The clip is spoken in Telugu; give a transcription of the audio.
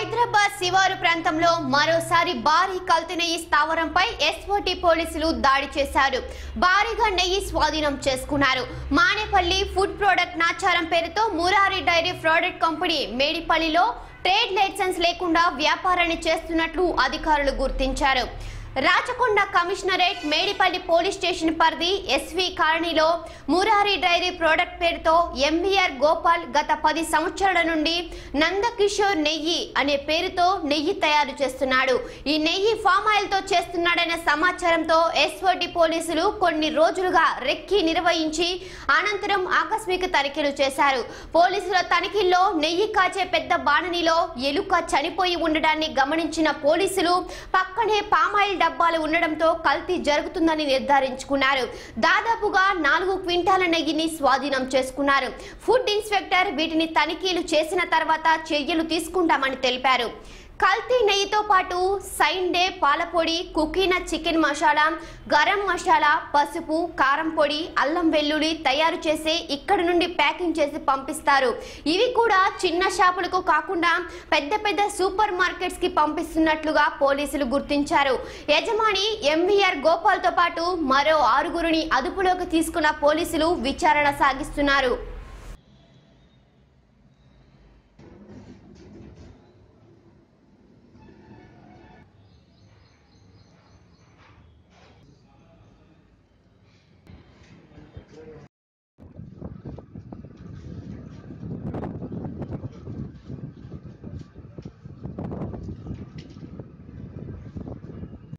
హైదరాబాద్ శివారు ప్రాంతంలో మరోసారి భారీ కల్తీ నెయ్యి స్థావరంపై ఎస్ఓటి పోలీసులు దాడి చేశారు. భారీగా నెయ్యి స్వాధీనం చేసుకున్నారు. మానేపల్లి ఫుడ్ ప్రోడక్ట్ నాచారం పేరుతో మురారి డైరీ ప్రోడక్ట్ కంపెనీ మేడిపల్లిలో ట్రేడ్ లైసెన్స్ లేకుండా వ్యాపారాన్ని చేస్తున్నట్లు అధికారులు గుర్తించారు. Rachakonda commissionerate Medipally police station పరిధి ఎస్వి కాలనీలో మురారి డైరీ ప్రోడక్ట్ పేరుతో ఎంవీఆర్ గోపాల్ గత పది సంవత్సరాల నుండి నందకిషోర్ నెయ్యి అనే పేరుతో నెయ్యి తయారు చేస్తున్నాడు. ఈ నెయ్యి ఫామ్ ఆయిల్తో చేస్తున్నాడనే సమాచారంతో ఎస్ఓటి పోలీసులు కొన్ని రోజులుగా రెక్కి నిర్వహించి అనంతరం ఆకస్మిక తనిఖీలు చేశారు. పోలీసుల తనిఖీల్లో నెయ్యి కాచే పెద్ద బాణనిలో ఎలుక చనిపోయి ఉండడాన్ని గమనించిన పోలీసులు పక్కనే పామాయిల్ డబ్బాలు ఉండడంతో కల్తీ జరుగుతుందని నిర్ధారించుకున్నారు. దాదాపుగా నాలుగు క్వింటాల నెయ్యిని స్వాధీనం చేసుకున్నారు. ఫుడ్ ఇన్స్పెక్టర్ వీటిని తనిఖీలు చేసిన తర్వాత చర్యలు తీసుకుంటామని తెలిపారు. కల్తీ నెయ్యితో పాటు సైండే పాలపొడి కుకీన చికెన్ మసాలా గరం మసాలా పసుపు కారం పొడి అల్లం వెల్లుల్లి తయారు చేసి ఇక్కడ నుండి ప్యాకింగ్ చేసి పంపిస్తారు. ఇవి కూడా చిన్న షాపులకు కాకుండా పెద్ద పెద్ద సూపర్ మార్కెట్స్కి పంపిస్తున్నట్లుగా పోలీసులు గుర్తించారు. యజమాని ఎంవీఆర్ గోపాల్తో పాటు మరో ఆరుగురిని అదుపులోకి తీసుకున్న పోలీసులు విచారణ సాగిస్తున్నారు.